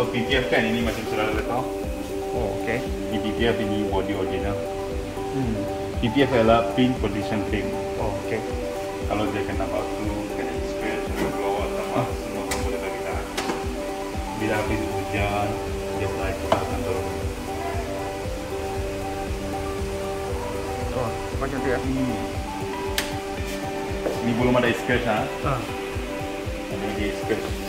kalau PTF kan ini macam cerah dah tahu. Oh, okay. Ini PTF ini body original. Hmm. PPF adalah pin position pin. Oh, okay. Kalau dia kena batu, kena spray, kena keluar, atau huh? semua orang boleh bagi tahan. Bila habis hujan, dia mulai kita akan turun. Oh, macam tu ya? Hmm. Ini belum ada skirt ha? Ha. Ah. Ini dia skirt.